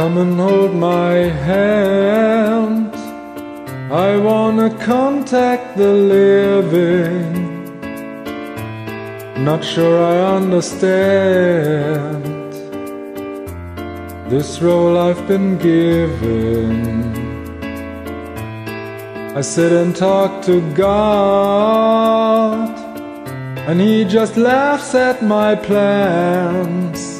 Come and hold my hand. I wanna contact the living. Not sure I understand this role I've been given. I sit and talk to God, and He just laughs at my plans.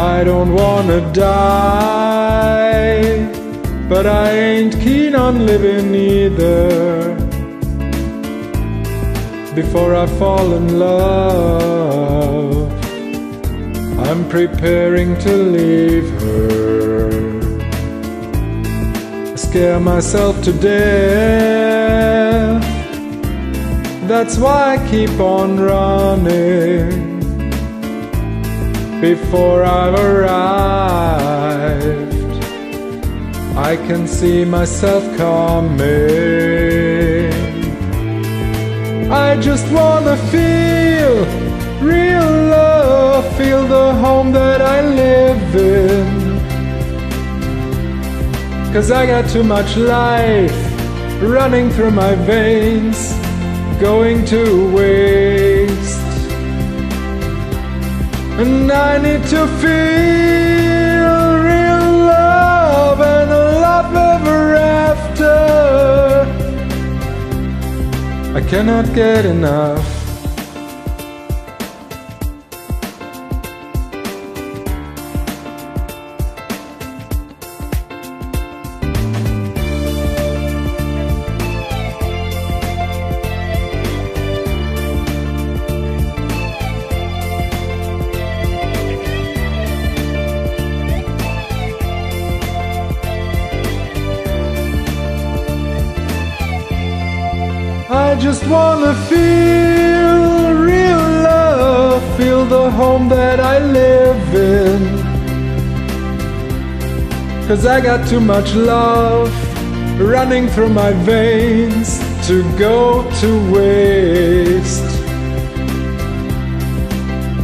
I don't wanna die, but I ain't keen on living either. Before I fall in love, I'm preparing to leave her. I scare myself to death. That's why I keep on running before I've arrived. I can see myself coming. I just wanna feel real love, feel the home that I live in. Cause I got too much life running through my veins, going to waste. And I need to feel real love and a love ever after. I cannot get enough. I just wanna feel real love, feel the home that I live in. Cause I got too much love running through my veins to go to waste.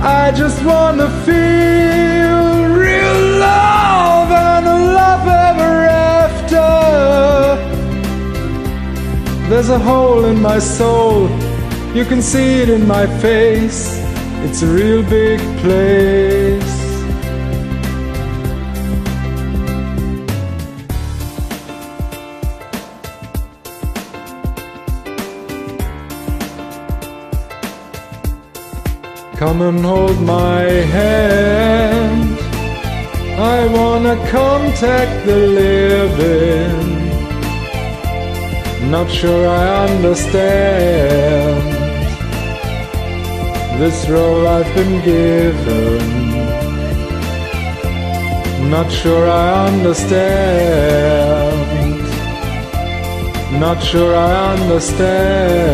I just wanna feel There's a hole in my soul, you can see it in my face. It's a real big place. Come and hold my hand. I wanna contact the living. Not sure I understand this role I've been given. Not sure I understand. Not sure I understand.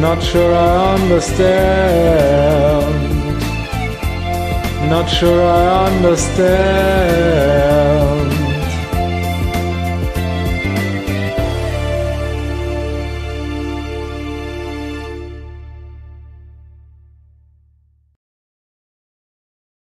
Not sure I understand. Not sure I understand.